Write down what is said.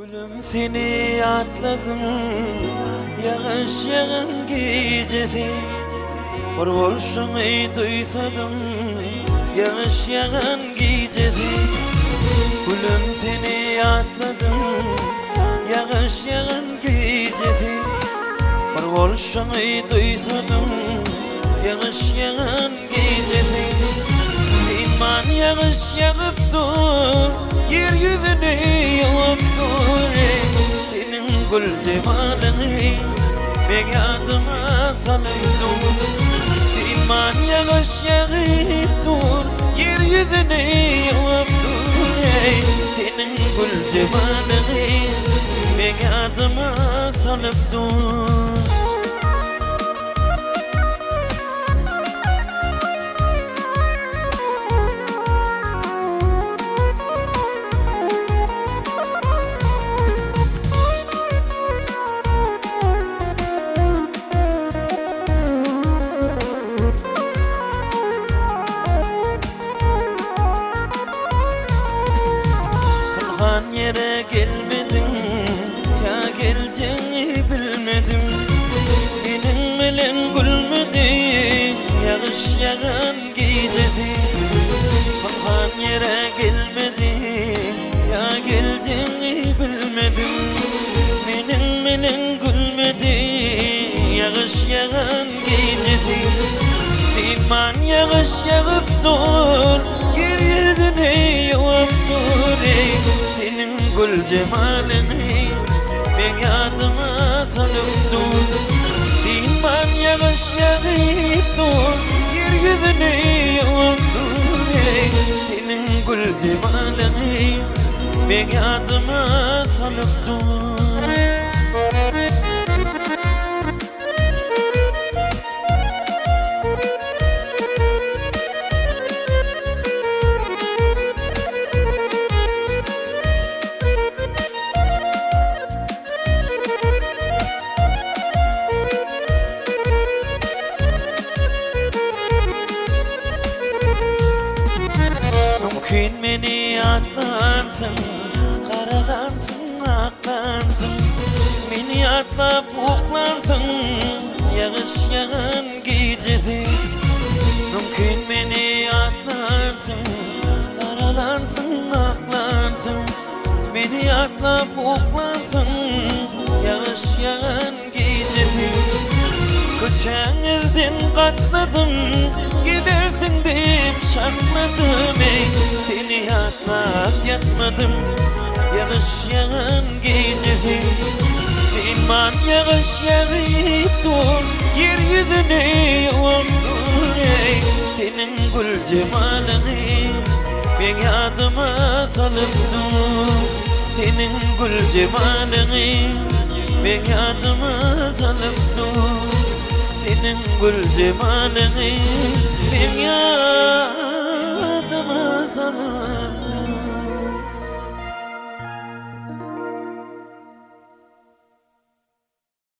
Gülüm seni atladım Yağış yağın gecesi. Var ey duysadım Yağış yağın gecesi. Gülüm seni atladım Yağış yağın gecesi. Var olşunu duysadım Yağış yağın gecesi. İman yağış yağıp dur Yeryüzünü yağıp dur Senin gül cemalini Ben yadıma salıp dur İman yağış yağıp dur Yeryüzüne yağıp dur Senin gül cemalini Ben yadıma salıp Kılgan yere gelmedim Ya geleceğini bilmedim. Benim melen gülmedi. Yağış yağan gecedi. Kılgan yere gelmedi. Ya geleceğini bilmedim. Benim melen gülmedi. Yağış yağan gecedi. Diman yağış yağıp dur Gül cemalini Ben yadıma salıp dur. Diman yağış yağıp dur Yer yüzüne yağıp dur ey Senin gül cemalini atlarsın Karalarsın aklarsın. Beni atlap uklarsın Yağış yağan gecesi. Mümkün beni atlarsın Karalarsın aklarsın. Beni atlap uklarsın Yağış yağan gecesi. Geçen elden katladım Gidersin deyip şartladım yatmadım. Yağış yağan gecesi İman yağış yağıp dur Yeryüzüne yağmur ey. Senin gül cemalini Ben yadıma salıp dur. Senin gül cemalini Ben yadıma salıp dur. Senin gül cemalini Ben